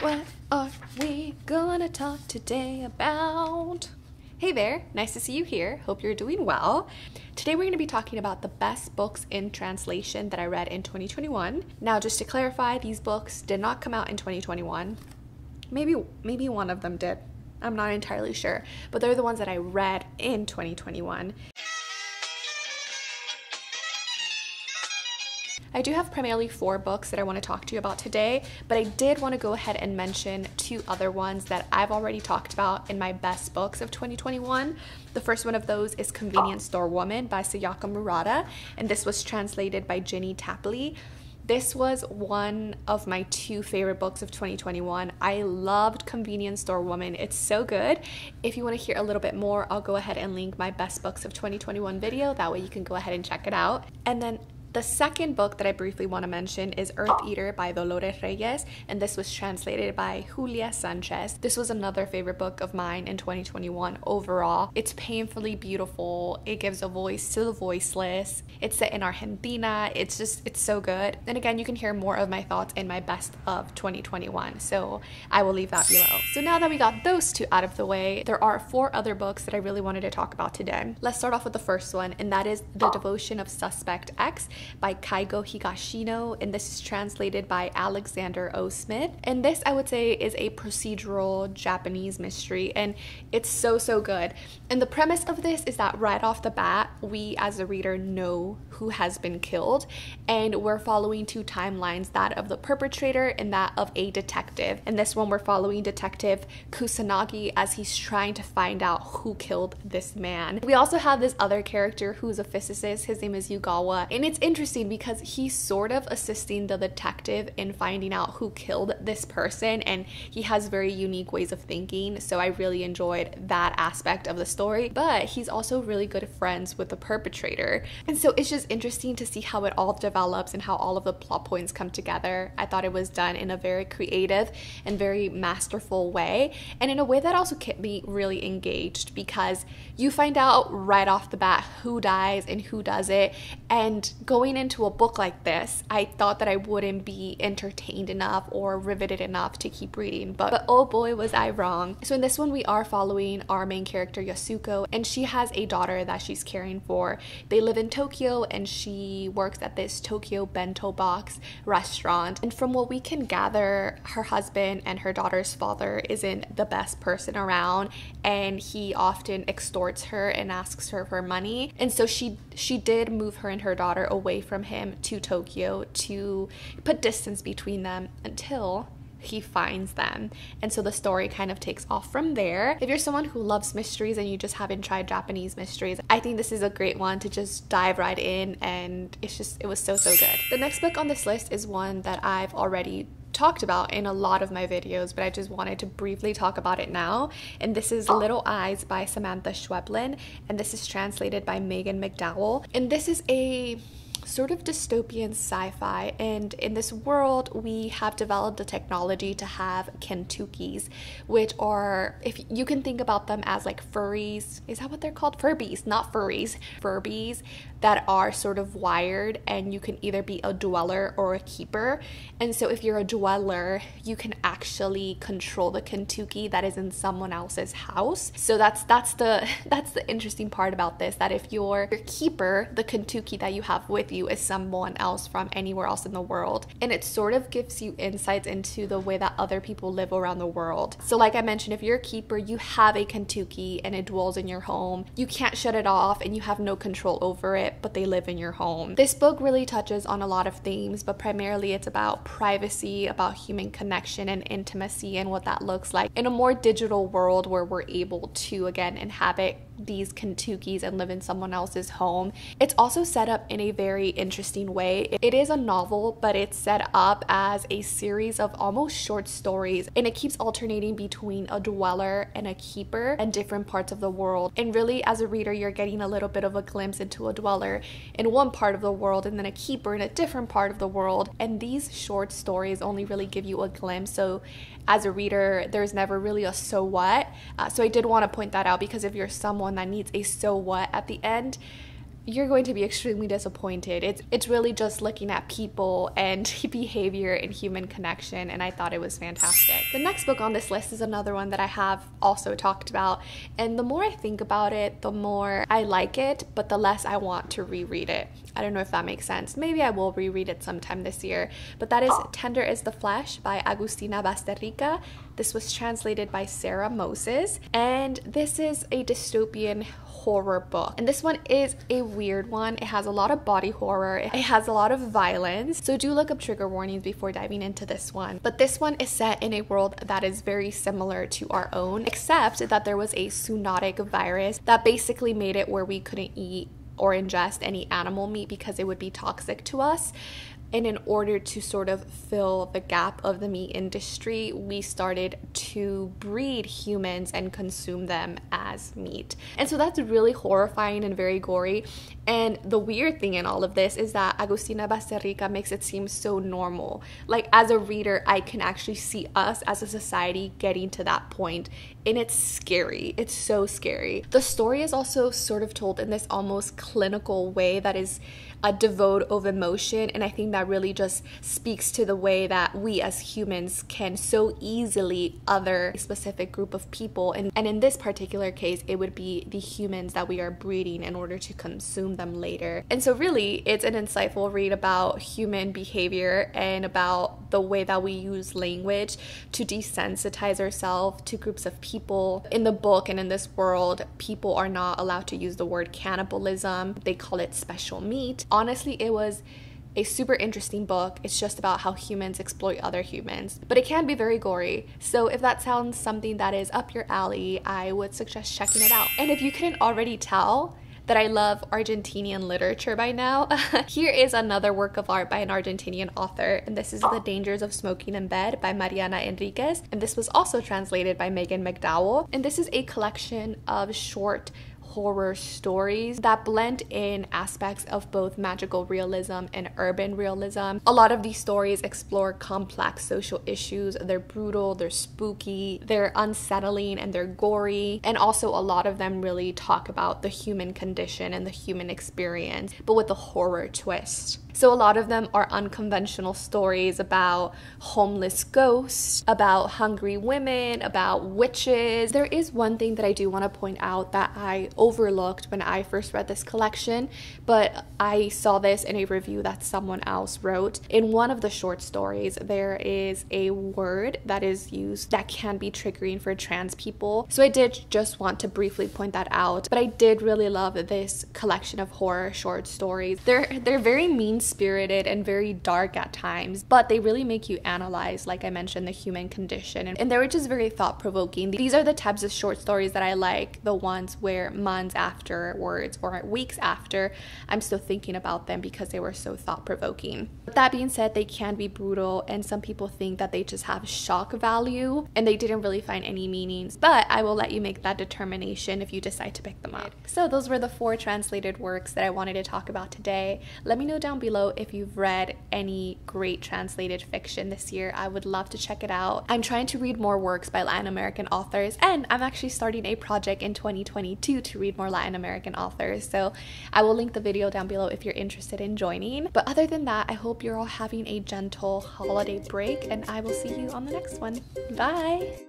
What are we gonna talk today about? Hey there, nice to see you here. Hope you're doing well. Today we're going to be talking about the best books in translation that I read in 2021. Now, just to clarify, these books did not come out in 2021. Maybe maybe one of them did. I'm not entirely sure, but they're the ones that I read in 2021. I do have primarily four books that I want to talk to you about today, but I did want to go ahead and mention two other ones that I've already talked about in my best books of 2021. The first one of those is Convenience Store Woman by Sayaka Murata, and this was translated by Ginny Tapley. This was one of my two favorite books of 2021. I loved Convenience Store Woman. It's so good. If you want to hear a little bit more, I'll go ahead and link my best books of 2021 video. That way you can go ahead and check it out. And then the second book that I briefly want to mention is Eartheater by Dolores Reyes, and this was translated by Julia Sanches. This was another favorite book of mine in 2021 overall. It's painfully beautiful, it gives a voice to the voiceless. It's set in Argentina, it's just, it's so good. And again, you can hear more of my thoughts in my best of 2021, so I will leave that below. So now that we got those two out of the way, there are four other books that I really wanted to talk about today. Let's start off with the first one, and that is The Devotion of Suspect X by Keigo Higashino, and this is translated by Alexander O. Smith. And this, I would say, is a procedural Japanese mystery, and it's so, so good. And the premise of this is that right off the bat, we as a reader know who has been killed, and we're following two timelines that of the perpetrator and that of a detective. In this one, we're following Detective Kusanagi as he's trying to find out who killed this man. We also have this other character who's a physicist, his name is Yukawa, and it's interesting because he's sort of assisting the detective in finding out who killed this person, and he has very unique ways of thinking, so I really enjoyed that aspect of the story. But he's also really good friends with the perpetrator, and so it's just interesting to see how it all develops and how all of the plot points come together. I thought it was done in a very creative and very masterful way, and in a way that also kept me really engaged because you find out right off the bat who dies and who does it. And going into a book like this, I thought that I wouldn't be entertained enough or riveted enough to keep reading, but, but oh boy, was I wrong. So, in this one, we are following our main character, Yasuko, and she has a daughter that she's caring for. They live in Tokyo and she works at this Tokyo bento box restaurant. And from what we can gather, her husband and her daughter's father isn't the best person around and he often extorts her and asks her for money. And so she she did move her and her daughter away from him to Tokyo to put distance between them until he finds them. And so the story kind of takes off from there. If you're someone who loves mysteries and you just haven't tried Japanese mysteries, I think this is a great one to just dive right in and it's just it was so so good. The next book on this list is one that I've already talked about in a lot of my videos, but I just wanted to briefly talk about it now. And this is Little Eyes by Samantha Schweblin, and this is translated by Megan McDowell. And this is a sort of dystopian sci fi. And in this world, we have developed the technology to have Kentukis, which are, if you can think about them as like furries, is that what they're called? Furbies, not furries, Furbies that are sort of wired, and you can either be a dweller or a keeper. And so, if you're a dweller, you can actually control the Kentuki that is in someone else's house. So that's that's the that's the interesting part about this. That if you're your keeper, the Kentuki that you have with you is someone else from anywhere else in the world, and it sort of gives you insights into the way that other people live around the world. So, like I mentioned, if you're a keeper, you have a Kentuki and it dwells in your home. You can't shut it off, and you have no control over it but they live in your home. This book really touches on a lot of themes, but primarily it's about privacy, about human connection and intimacy, and what that looks like in a more digital world where we're able to, again, inhabit these Kentukis and live in someone else's home. It's also set up in a very interesting way. It is a novel, but it's set up as a series of almost short stories, and it keeps alternating between a dweller and a keeper and different parts of the world. And really, as a reader, you're getting a little bit of a glimpse into a dweller in one part of the world and then a keeper in a different part of the world. And these short stories only really give you a glimpse. So, as a reader, there's never really a so what. Uh, so, I did want to point that out because if you're someone that needs a so what at the end, you're going to be extremely disappointed. It's it's really just looking at people and behavior and human connection and I thought it was fantastic. The next book on this list is another one that I have also talked about and the more I think about it, the more I like it, but the less I want to reread it. I don't know if that makes sense. Maybe I will reread it sometime this year, but that is ah. Tender is the Flesh by Agustina Bazterrica. This was translated by Sarah Moses, and this is a dystopian horror book. And this one is a weird one. It has a lot of body horror, it has a lot of violence. So do look up trigger warnings before diving into this one. But this one is set in a world that is very similar to our own, except that there was a zoonotic virus that basically made it where we couldn't eat or ingest any animal meat because it would be toxic to us. And in order to sort of fill the gap of the meat industry, we started to breed humans and consume them as meat. And so that's really horrifying and very gory. And the weird thing in all of this is that Agustina Bazterrica makes it seem so normal. Like, as a reader, I can actually see us as a society getting to that point. and it's scary. It's so scary. The story is also sort of told in this almost clinical way that is a devote of emotion. And I think that really just speaks to the way that we as humans can so easily other a specific group of people. And, and in this particular case, it would be the humans that we are breeding in order to consume them later. And so, really, it's an insightful read about human behavior and about the way that we use language to desensitize ourselves to groups of people. In the book and in this world, people are not allowed to use the word cannibalism, they call it special meat honestly, it was a super interesting book. It's just about how humans exploit other humans, but it can be very gory. So, if that sounds something that is up your alley, I would suggest checking it out. And if you couldn't already tell, that I love Argentinian literature by now. Here is another work of art by an Argentinian author, and this is The Dangers of Smoking in Bed by Mariana Enriquez. And this was also translated by Megan McDowell. And this is a collection of short horror stories that blend in aspects of both magical realism and urban realism. A lot of these stories explore complex social issues. They're brutal, they're spooky, they're unsettling, and they're gory. And also, a lot of them really talk about the human condition and the human experience, but with a horror twist. So, a lot of them are unconventional stories about homeless ghosts, about hungry women, about witches. There is one thing that I do want to point out that I overlooked when I first read this collection, but I saw this in a review that someone else wrote. In one of the short stories, there is a word that is used that can be triggering for trans people. So, I did just want to briefly point that out, but I did really love this collection of horror short stories. They're they're very mean spirited and very dark at times, but they really make you analyze, like I mentioned, the human condition. And, and they were just very thought provoking. These are the types of short stories that I like, the ones where months afterwards or weeks after, I'm still thinking about them because they were so thought provoking. That being said, they can be brutal, and some people think that they just have shock value and they didn't really find any meanings, but I will let you make that determination if you decide to pick them up. So, those were the four translated works that I wanted to talk about today. Let me know down below below if you've read any great translated fiction this year. I would love to check it out. I'm trying to read more works by Latin American authors, and I'm actually starting a project in 2022 to read more Latin American authors. So I will link the video down below if you're interested in joining. But other than that, I hope you're all having a gentle holiday break, and I will see you on the next one. Bye!